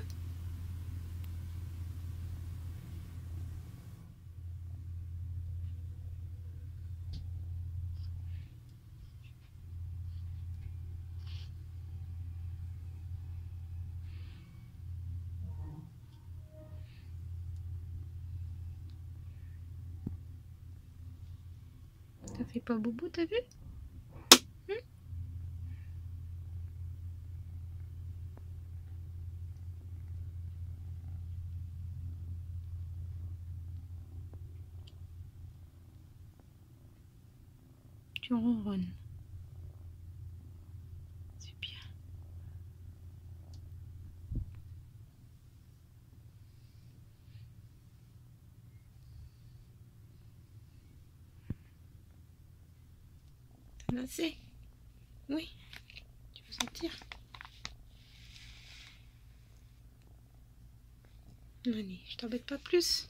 peu Ça fait pas boubou, t'as vu? Tu ronronnes. C'est bien. T'en as assez Oui. Tu veux sortir? Allez, je t'embête pas plus.